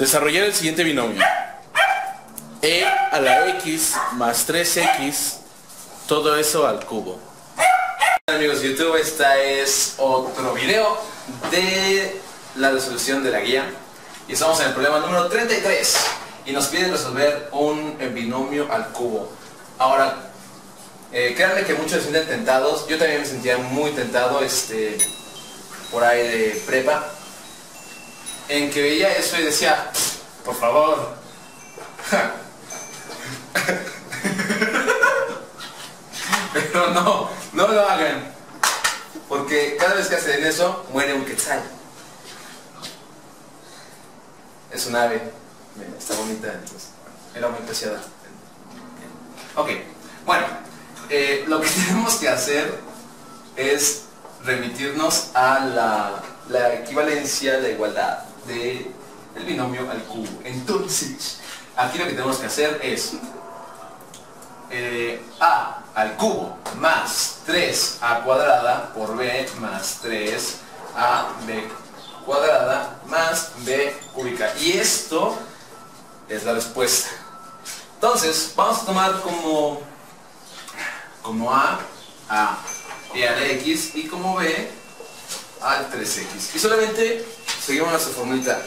Desarrollar el siguiente binomio. e a la x más 3x, todo eso al cubo. Amigos de YouTube, esta es otro video de la resolución de la guía. Y estamos en el problema número 33. Y nos piden resolver un binomio al cubo. Ahora, eh, créanme que muchos se sienten tentados. Yo también me sentía muy tentado este, por ahí de prepa. En que veía eso y decía, por favor. Pero no, no lo hagan. Porque cada vez que hacen eso, muere un quetzal. Es un ave. Está bonita. entonces, Era muy preciada. Ok, bueno. eh, lo que tenemos que hacer es remitirnos a la, la equivalencia, la igualdad de el binomio al cubo. Entonces, aquí lo que tenemos que hacer es eh, a al cubo más 3a cuadrada por b más 3ab cuadrada más b cúbica. Y esto es la respuesta. Entonces, vamos a tomar como, como a a e a la x y como b al 3x. Y solamente seguimos nuestra formulita,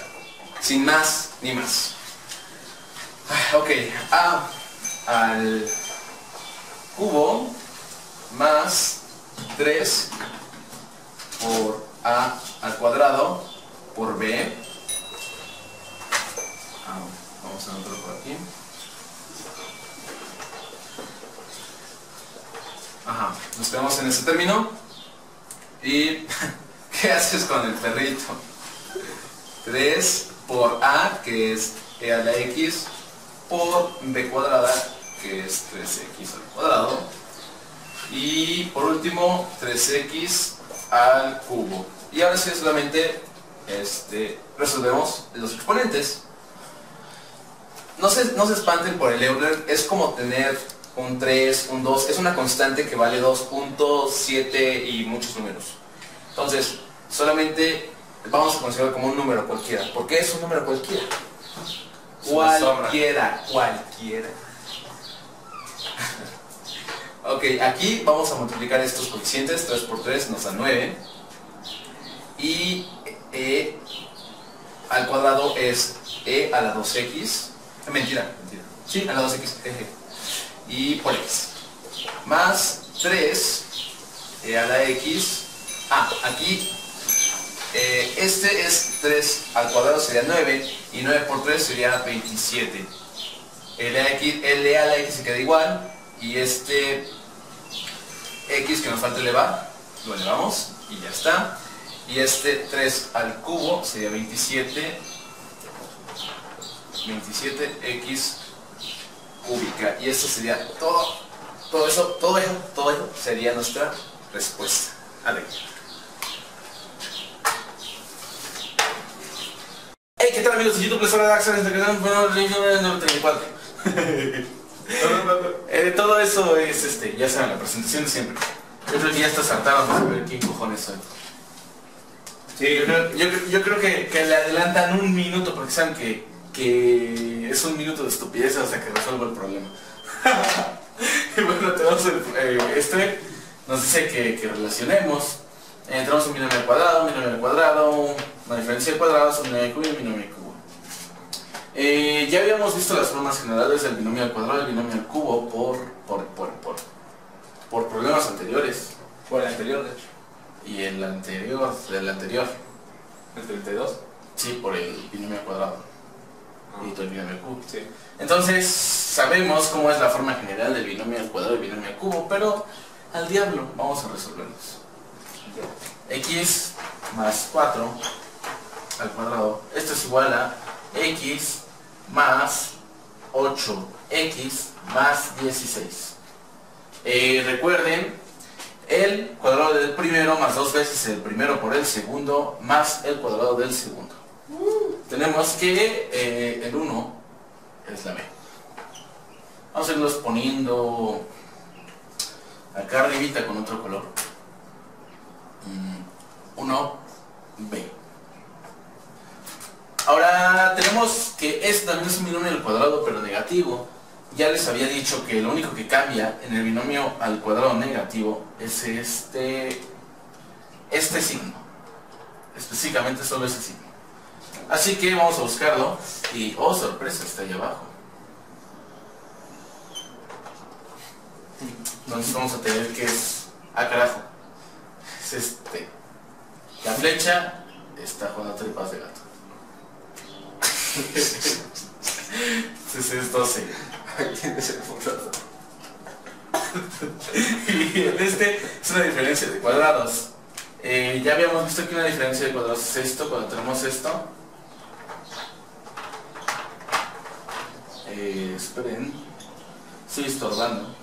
sin más ni más. Ok, a al cubo más 3 por a al cuadrado por b. Ah, Vamos a anotarlo por aquí. Ajá, nos quedamos en ese término. ¿Y qué haces con el perrito? 3 por a, que es e a la x, por b cuadrada, que es 3x al cuadrado. Y por último, 3x al cubo. Y ahora sí solamente este, resolvemos los exponentes. No se, no se espanten por el Euler, es como tener un 3, un 2, es una constante que vale 2.7 y muchos números. Entonces, solamente vamos a considerar como un número cualquiera. ¿Por qué es un número cualquiera? Cualquiera, cualquiera. ok, aquí vamos a multiplicar estos coeficientes, 3 por 3 nos da 9. Y e al cuadrado es e a la 2x. Eh, mentira, mentira. Sí, a la 2x. eje. Y por x. Más 3 e a la x. Ah, aquí eh, este es 3 al cuadrado sería 9 y 9 por 3 sería 27. El, e a la x se queda igual y este x que nos falta elevar, lo elevamos y ya está. Y este 3 al cubo sería 27, 27x cúbica. Y esto sería todo, todo eso, todo eso, todo eso sería nuestra respuesta. A ver. Hey, ¿qué tal amigos de YouTube? Les habla Daxon, este canal bueno, número 34. Eh, de todo eso es, este, ya saben, la presentación de siempre. Yo creo que ya está saltaron de ver quién cojones soy. Sí, yo creo, yo, yo creo que, que le adelantan un minuto porque saben que, que es un minuto de estupidez hasta que resuelva el problema. y bueno, tenemos el, eh, este, nos dice que, que relacionemos. Eh, tenemos un binomio al cuadrado, un binomio al cuadrado, una diferencia de cuadrados, un binomio al cubo y un binomio cubo. Eh, ya habíamos visto las formas generales del binomio al cuadrado y el binomio al cubo por, por, por, por, por problemas anteriores. Por el anterior, de hecho. Y el anterior, del anterior. El 32. Sí, por el binomio al cuadrado. Y todo el binomio al cubo. Sí. Entonces, sabemos cómo es la forma general del binomio al cuadrado y el binomio al cubo, pero al diablo, vamos a resolverlos. x más 4 al cuadrado, esto es igual a x más 8x más 16. Eh, recuerden, el cuadrado del primero más dos veces el primero por el segundo más el cuadrado del segundo. Tenemos que eh, el 1 es la b. Vamos a irlos poniendo acá arribita con otro color. 1, B. Ahora tenemos que este también es un binomio al cuadrado pero negativo. Ya les había dicho que lo único que cambia en el binomio al cuadrado negativo es este, este signo. Específicamente solo ese signo. Así que vamos a buscarlo y, oh sorpresa, está ahí abajo. Entonces vamos a tener que es, ah carajo, es este, la flecha está jugando tripas de gato. Entonces es 12. y en este es una diferencia de cuadrados. Eh, ya habíamos visto que una diferencia de cuadrados es esto, cuando tenemos esto. Eh, esperen, estoy estorbando.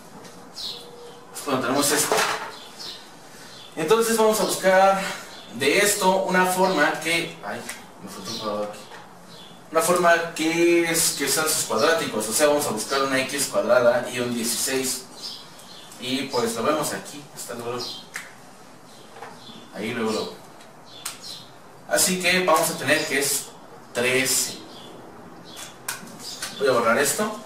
Es cuando tenemos esto. Entonces vamos a buscar de esto una forma que... Ay, me faltó un cuadrado aquí una forma que es que sean sus cuadráticos, o sea, vamos a buscar una x cuadrada y un 16. Y pues lo vemos aquí, está luego. Ahí luego, luego. Así que vamos a tener que es 13. Voy a borrar esto.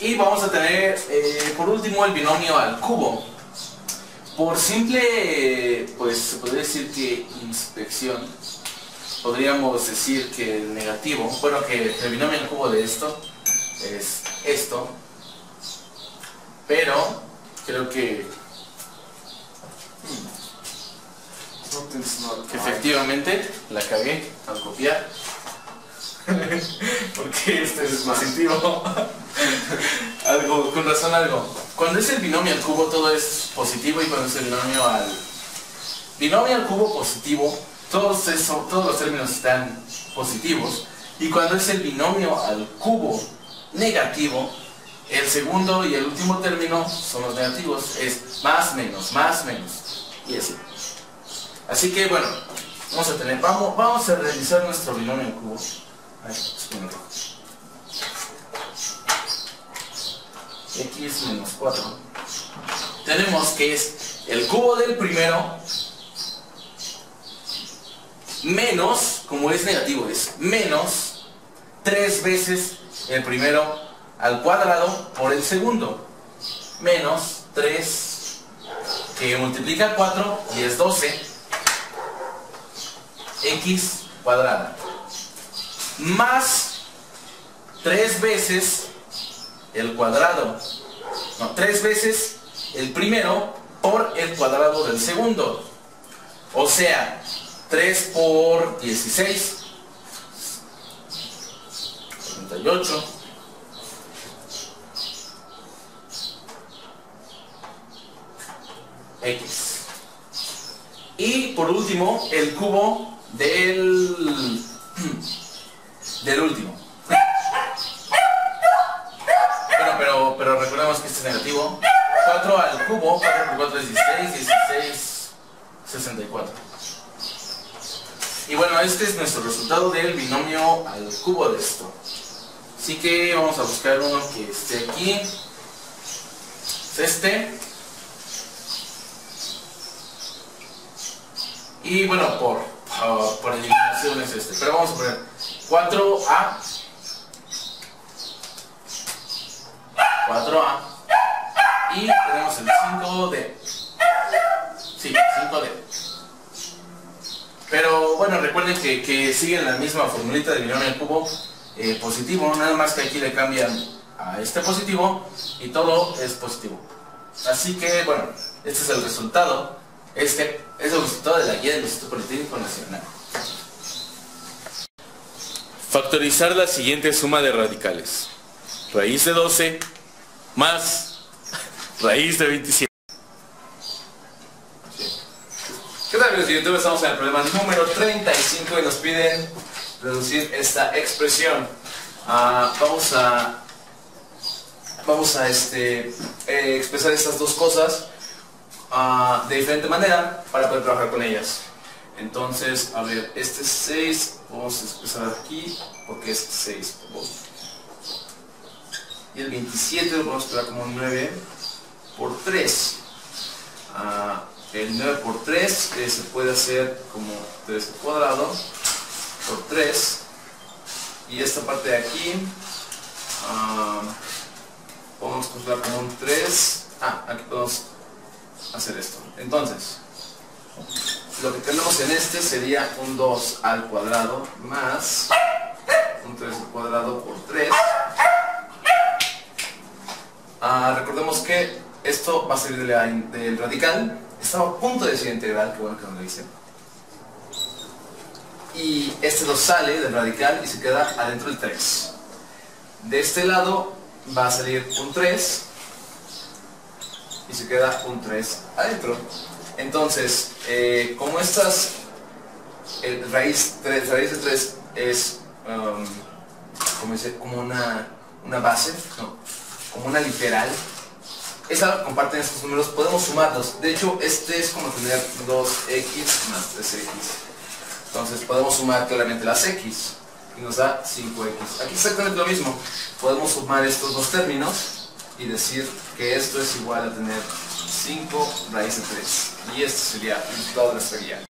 Y vamos a tener, eh, por último, el binomio al cubo. Por simple, pues se podría decir que inspección, podríamos decir que el negativo, bueno, que el binomio al cubo de esto es esto, pero creo que efectivamente la cagué al copiar porque este es positivo algo con razón algo cuando es el binomio al cubo todo es positivo y cuando es el binomio al binomio al cubo positivo, todos, todos los términos están positivos. Y cuando es el binomio al cubo negativo, el segundo y el último término son los negativos. Es más, menos, más, menos. Y así. Así que bueno, vamos a tener, vamos, vamos a realizar nuestro binomio al cubo. Ay, x menos 4, tenemos que es el cubo del primero menos, como es negativo, es menos 3 veces el primero al cuadrado por el segundo. Menos 3 que multiplica 4 y es 12 x cuadrada. Más 3 veces el cuadrado. No, tres veces el primero por el cuadrado del segundo. O sea, 3 por 16. 38. X. Y por último, el cubo del, del último. pero, pero recordemos que este es negativo. 4 al cubo, 4 por 4 es 16, 16, 64. Y bueno, este es nuestro resultado del binomio al cubo de esto. Así que vamos a buscar uno que esté aquí. Es este. Y bueno, por, por eliminación es este. Pero vamos a poner 4A 4A. Tenemos el 5D. Sí, 5D. Pero bueno, recuerden que, que siguen la misma formulita de binomio al cubo eh, positivo, nada más que aquí le cambian a este positivo y todo es positivo. Así que bueno, este es el resultado. Este es el resultado de la guía del Instituto Politécnico Nacional. Factorizar la siguiente suma de radicales. Raíz de 12 más raíz de 27. ¿Qué tal amigos de YouTube? Estamos en el problema número 35 y nos piden reducir esta expresión. Ah, vamos a vamos a este, eh, expresar estas dos cosas ah, de diferente manera para poder trabajar con ellas. Entonces, a ver, este 6, vamos a expresar aquí, porque es 6 y el 27 lo podemos quedar como 9 por 3. Ah, el 9 por 3 eh, se puede hacer como 3 cuadrado por 3 y esta parte de aquí ah, podemos considerar como un 3 ah, aquí podemos hacer esto. Entonces lo que tenemos en este sería un 2 al cuadrado más un 3 al cuadrado por 3 ah, recordemos que esto va a salir del radical estaba a punto de decir integral, que bueno que no lo hice. Y este 2 sale del radical y se queda adentro del 3. De este lado va a salir un 3 y se queda un 3 adentro. Entonces, eh, como estas, el raíz, 3, raíz de 3 es um, como, dice, como una, una base, no, como una literal, esa comparten estos números, podemos sumarlos. De hecho, este es como tener 2x más 3x. Entonces podemos sumar claramente las x y nos da 5x. Aquí exactamente lo mismo. Podemos sumar estos dos términos y decir que esto es igual a tener 5 raíz de 3. Y esto sería el resultado de guía.